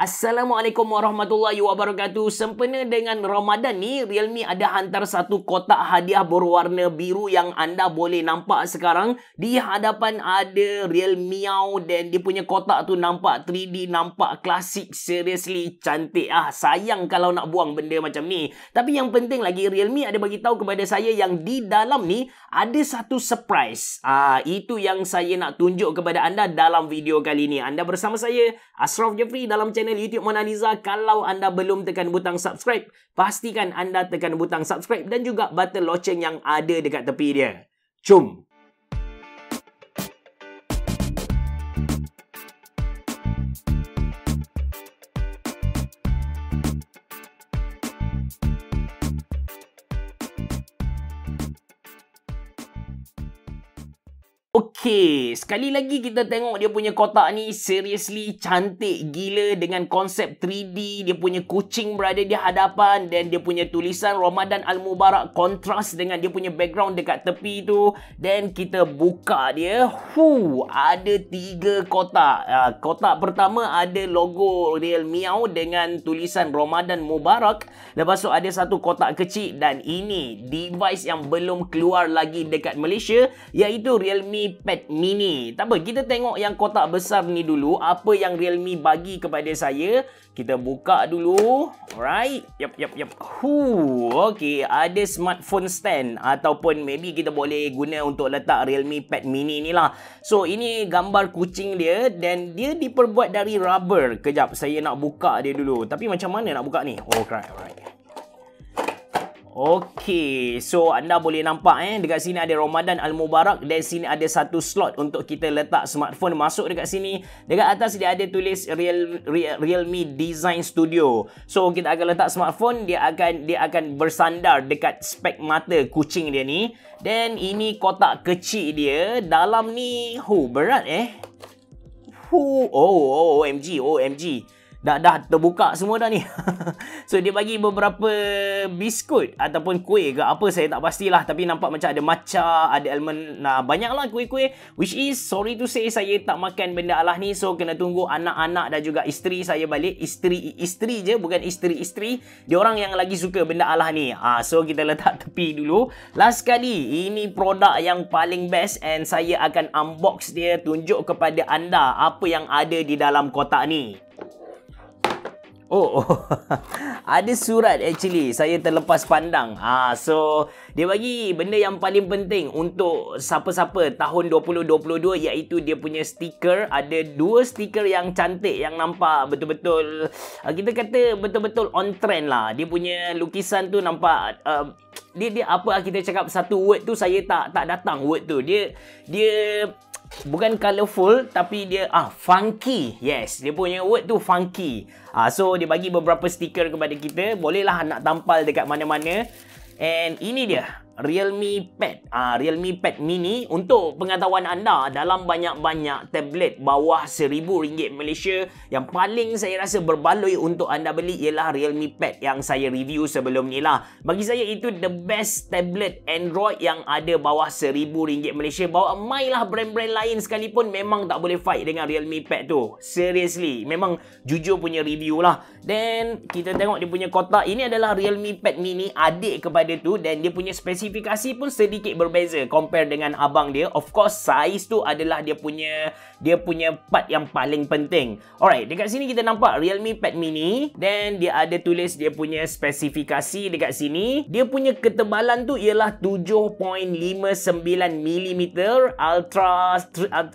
Assalamualaikum warahmatullahi wabarakatuh. Sempena dengan Ramadan ni, Realme ada hantar satu kotak hadiah berwarna biru yang anda boleh nampak sekarang. Di hadapan ada Realme Meow dan dia punya kotak tu nampak 3D, nampak klasik. Seriously, cantik ah. Sayang kalau nak buang benda macam ni. Tapi yang penting lagi, Realme ada bagi tahu kepada saya yang di dalam ni ada satu surprise. Ah, itu yang saya nak tunjuk kepada anda dalam video kali ni. Anda bersama saya, Ashraf Jeffrey dalam channel YouTube Mona Lisa. Kalau anda belum tekan butang subscribe, pastikan anda tekan butang subscribe dan juga button loceng yang ada dekat tepi dia. Jom! Och Okey, sekali lagi kita tengok dia punya kotak ni seriously cantik gila dengan konsep 3D. Dia punya kucing berada di hadapan dan dia punya tulisan Ramadan Al-Mubarak kontras dengan dia punya background dekat tepi tu. Dan kita buka dia. Hu, ada tiga kotak. Uh, kotak pertama ada logo Real Meow dengan tulisan Ramadan Mubarak. Lepas tu ada satu kotak kecil dan ini device yang belum keluar lagi dekat Malaysia iaitu Realme Pad Mini. Tak apa, kita tengok yang kotak besar ni dulu. Apa yang Realme bagi kepada saya. Kita buka dulu. Alright. Yup, yup, yup. Huh. Okay, ada smartphone stand. Ataupun maybe kita boleh guna untuk letak Realme Pad Mini ni lah. So, ini gambar kucing dia. Dan dia diperbuat dari rubber. Kejap, saya nak buka dia dulu. Tapi macam mana nak buka ni? Oh, right, alright. Okey, so anda boleh nampak eh dekat sini ada Ramadan Al-Mubarak dan sini ada satu slot untuk kita letak smartphone masuk dekat sini. Dekat atas dia ada tulis Real, Real Realme Design Studio. So kita akan letak smartphone, dia akan dia akan bersandar dekat spek mata kucing dia ni. Dan ini kotak kecil dia. Dalam ni, hu berat eh. Hu, oh, oh, OMG, OMG dah dah terbuka semua dah ni. so dia bagi beberapa biskut ataupun kuih ke apa saya tak pastilah tapi nampak macam ada matcha, ada almond, nah banyaklah kuih-kuih which is sorry to say saya tak makan benda alah ni so kena tunggu anak-anak dan juga isteri saya balik. Isteri isteri je bukan isteri-isteri. Dia orang yang lagi suka benda alah ni. Ah so kita letak tepi dulu. Last kali ini produk yang paling best and saya akan unbox dia tunjuk kepada anda apa yang ada di dalam kotak ni. Oh, oh. ada surat actually. Saya terlepas pandang. Ah, so dia bagi benda yang paling penting untuk siapa-siapa tahun 2022 iaitu dia punya stiker. Ada dua stiker yang cantik yang nampak betul-betul uh, kita kata betul-betul on trend lah. Dia punya lukisan tu nampak uh, dia dia apa kita cakap satu word tu saya tak tak datang word tu. Dia dia bukan colourful tapi dia ah funky. Yes, dia punya word tu funky. Ah so dia bagi beberapa stiker kepada kita, bolehlah nak tampal dekat mana-mana. And ini dia Realme Pad. Ah, Realme Pad Mini untuk pengetahuan anda dalam banyak-banyak tablet bawah RM1000 Malaysia yang paling saya rasa berbaloi untuk anda beli ialah Realme Pad yang saya review sebelum ni lah. Bagi saya itu the best tablet Android yang ada bawah RM1000 Malaysia. Bawa mai lah brand-brand lain sekalipun memang tak boleh fight dengan Realme Pad tu. Seriously, memang jujur punya review lah. Then kita tengok dia punya kotak. Ini adalah Realme Pad Mini adik kepada tu dan dia punya spesifik spesifikasi pun sedikit berbeza compare dengan abang dia. Of course, size tu adalah dia punya dia punya part yang paling penting. Alright, dekat sini kita nampak Realme Pad Mini. Then, dia ada tulis dia punya spesifikasi dekat sini. Dia punya ketebalan tu ialah 7.59mm Ultra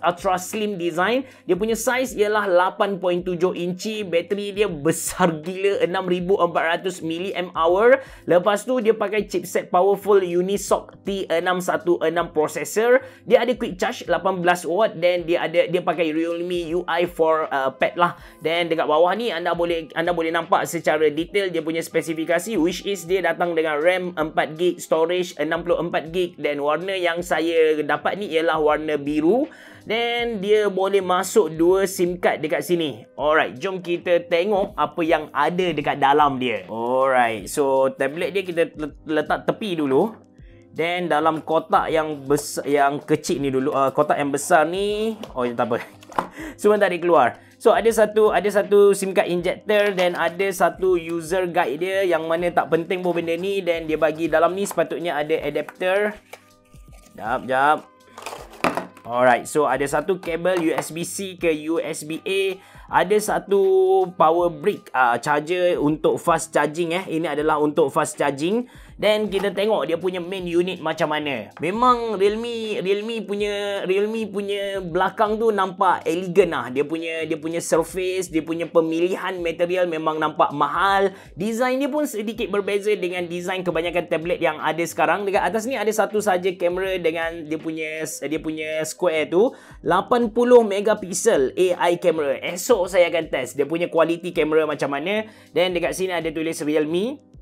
Ultra Slim Design. Dia punya size ialah 8.7 inci. Bateri dia besar gila 6400 mAh. Lepas tu, dia pakai chipset powerful Unisoc T616 processor. Dia ada quick charge 18 watt dan dia ada dia pakai Realme UI for uh, pad lah. Dan dekat bawah ni anda boleh anda boleh nampak secara detail dia punya spesifikasi which is dia datang dengan RAM 4GB, storage 64GB dan warna yang saya dapat ni ialah warna biru. Dan dia boleh masuk dua SIM card dekat sini. Alright, jom kita tengok apa yang ada dekat dalam dia. Alright, so tablet dia kita letak tepi dulu. Then dalam kotak yang besar yang kecil ni dulu uh, kotak yang besar ni oh tak apa. Semua tadi keluar. So ada satu ada satu SIM card injector dan ada satu user guide dia yang mana tak penting pun benda ni dan dia bagi dalam ni sepatutnya ada adapter. Jap jap. Alright, so ada satu kabel USB-C ke USB-A ada satu power brick uh, charger untuk fast charging eh. Ini adalah untuk fast charging dan kita tengok dia punya main unit macam mana. Memang Realme Realme punya Realme punya belakang tu nampak elegan lah. Dia punya dia punya surface dia punya pemilihan material memang nampak mahal. Design dia pun sedikit berbeza dengan design kebanyakan tablet yang ada sekarang. Dekat atas ni ada satu saja kamera dengan dia punya dia punya square tu. 80 megapixel AI kamera. Esok saya akan test dia punya quality kamera macam mana. Dan dekat sini ada tulis Realme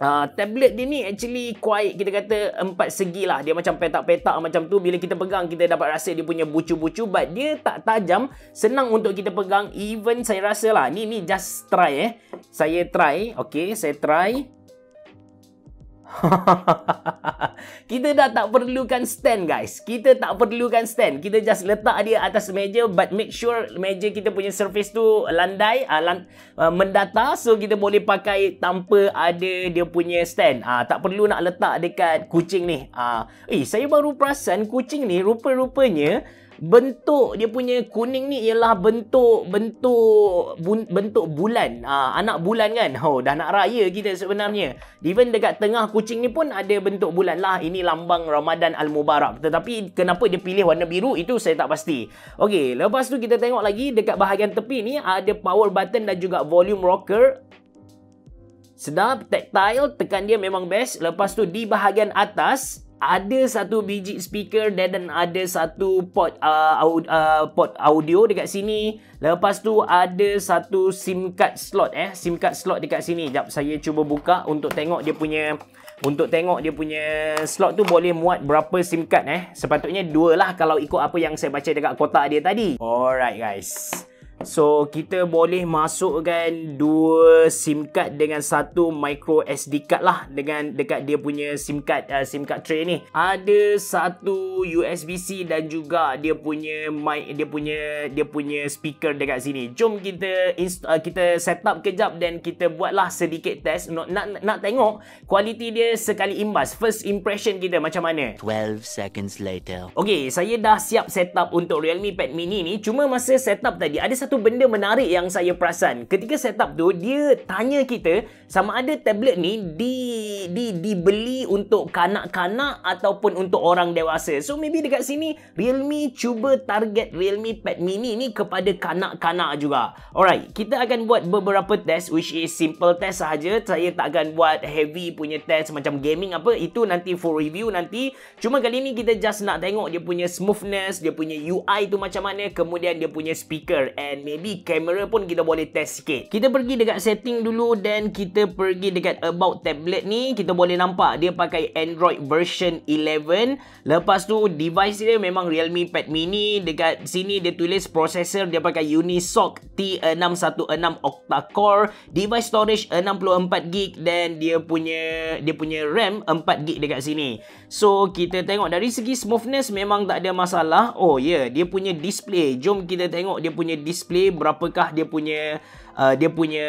Uh, tablet dia ni actually quite kita kata empat segi lah. Dia macam petak-petak macam tu. Bila kita pegang kita dapat rasa dia punya bucu-bucu. But dia tak tajam. Senang untuk kita pegang. Even saya rasa lah ni ni just try eh. Saya try okay saya try kita dah tak perlukan stand guys. Kita tak perlukan stand. Kita just letak dia atas meja but make sure meja kita punya surface tu landai, uh, lan, uh, mendata so kita boleh pakai tanpa ada dia punya stand. Ah uh, tak perlu nak letak dekat kucing ni. Ah uh, eh saya baru perasan kucing ni rupa-rupanya bentuk dia punya kuning ni ialah bentuk bentuk bun, bentuk bulan. Ha, anak bulan kan? Oh dah nak raya kita sebenarnya. Even dekat tengah kucing ni pun ada bentuk bulan lah. Ini lambang Ramadan Al-Mubarak. Tetapi kenapa dia pilih warna biru itu saya tak pasti. Okey, lepas tu kita tengok lagi dekat bahagian tepi ni ada power button dan juga volume rocker. Sedap tactile tekan dia memang best. Lepas tu di bahagian atas ada satu biji speaker dan ada satu port uh, uh, port audio dekat sini. Lepas tu ada satu SIM card slot eh, SIM card slot dekat sini. Jap saya cuba buka untuk tengok dia punya untuk tengok dia punya slot tu boleh muat berapa SIM card eh. Sepatutnya dua lah kalau ikut apa yang saya baca dekat kotak dia tadi. Alright guys. So kita boleh masukkan dua SIM card dengan satu micro SD card lah dengan dekat dia punya SIM card uh, SIM card tray ni. Ada satu USB-C dan juga dia punya mic dia punya dia punya speaker dekat sini. Jom kita uh, kita set up kejap dan kita buatlah sedikit test nak nak, nak tengok kualiti dia sekali imbas. First impression kita macam mana? 12 seconds later. Okay, saya dah siap set up untuk Realme Pad Mini ni. Cuma masa set up tadi ada satu satu benda menarik yang saya perasan. Ketika setup tu, dia tanya kita sama ada tablet ni di di dibeli untuk kanak-kanak ataupun untuk orang dewasa. So maybe dekat sini Realme cuba target Realme Pad Mini ni kepada kanak-kanak juga. Alright, kita akan buat beberapa test which is simple test sahaja. Saya tak akan buat heavy punya test macam gaming apa. Itu nanti for review nanti. Cuma kali ni kita just nak tengok dia punya smoothness, dia punya UI tu macam mana, kemudian dia punya speaker and maybe kamera pun kita boleh test sikit. Kita pergi dekat setting dulu dan kita pergi dekat about tablet ni. Kita boleh nampak dia pakai Android version 11. Lepas tu device dia memang Realme Pad Mini. Dekat sini dia tulis processor dia pakai Unisoc T616 octa-core. Device storage 64GB dan dia punya dia punya RAM 4GB dekat sini. So kita tengok dari segi smoothness memang tak ada masalah. Oh ya, yeah, dia punya display. Jom kita tengok dia punya display display berapakah dia punya uh, dia punya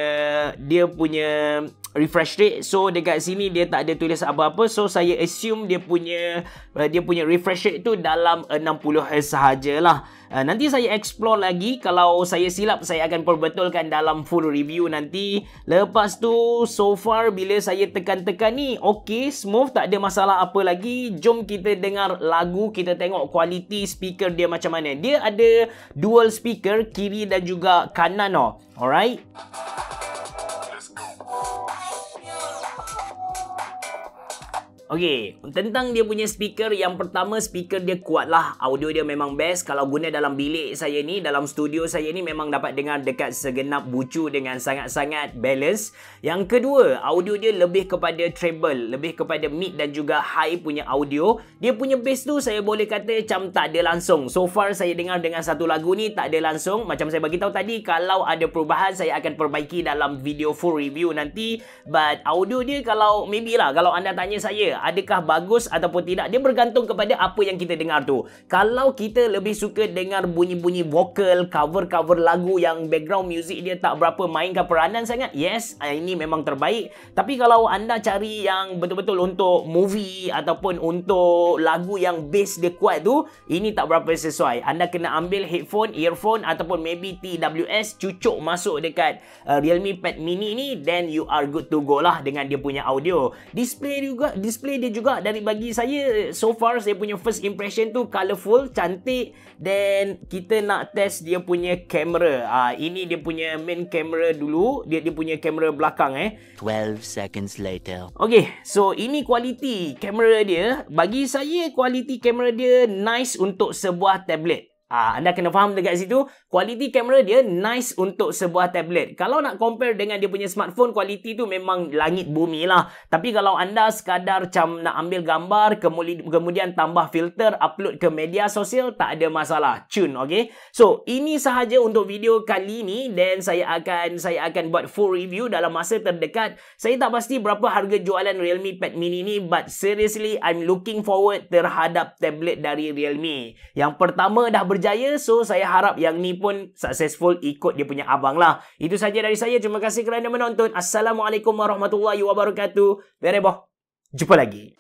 dia punya refresh rate. So dekat sini dia tak ada tulis apa-apa. So saya assume dia punya uh, dia punya refresh rate tu dalam 60 Hz sahajalah. Uh, nanti saya explore lagi. Kalau saya silap saya akan perbetulkan dalam full review nanti. Lepas tu so far bila saya tekan-tekan ni okay smooth tak ada masalah apa lagi. Jom kita dengar lagu kita tengok quality speaker dia macam mana. Dia ada dual speaker kiri dan juga kanan oh. Alright Okey, tentang dia punya speaker, yang pertama speaker dia kuat lah. Audio dia memang best. Kalau guna dalam bilik saya ni, dalam studio saya ni memang dapat dengar dekat segenap bucu dengan sangat-sangat balance. Yang kedua, audio dia lebih kepada treble, lebih kepada mid dan juga high punya audio. Dia punya bass tu saya boleh kata macam tak ada langsung. So far saya dengar dengan satu lagu ni tak ada langsung. Macam saya bagi tahu tadi, kalau ada perubahan saya akan perbaiki dalam video full review nanti. But audio dia kalau maybe lah, kalau anda tanya saya, adakah bagus ataupun tidak dia bergantung kepada apa yang kita dengar tu. Kalau kita lebih suka dengar bunyi-bunyi vokal cover-cover lagu yang background music dia tak berapa mainkan peranan sangat yes ah, ini memang terbaik. Tapi kalau anda cari yang betul-betul untuk movie ataupun untuk lagu yang bass dia kuat tu ini tak berapa sesuai. Anda kena ambil headphone earphone ataupun maybe TWS cucuk masuk dekat uh, Realme Pad Mini ni then you are good to go lah dengan dia punya audio. Display juga display dia juga dari bagi saya so far saya punya first impression tu colourful cantik then kita nak test dia punya kamera ah ini dia punya main kamera dulu dia dia punya kamera belakang eh 12 seconds later. Okay, so ini kualiti kamera dia. Bagi saya, kualiti kamera dia nice untuk sebuah tablet. Ah, anda kena faham dekat situ, kualiti kamera dia nice untuk sebuah tablet. Kalau nak compare dengan dia punya smartphone, kualiti tu memang langit bumi lah. Tapi kalau anda sekadar macam nak ambil gambar, kemudian tambah filter, upload ke media sosial, tak ada masalah. Cun, okay? So, ini sahaja untuk video kali ni dan saya akan saya akan buat full review dalam masa terdekat. Saya tak pasti berapa harga jualan Realme Pad Mini ni, but seriously, I'm looking forward terhadap tablet dari Realme. Yang pertama dah berjaya berjaya so saya harap yang ni pun successful ikut dia punya abang lah. Itu saja dari saya. Terima kasih kerana menonton. Assalamualaikum warahmatullahi wabarakatuh. Bereboh Jumpa lagi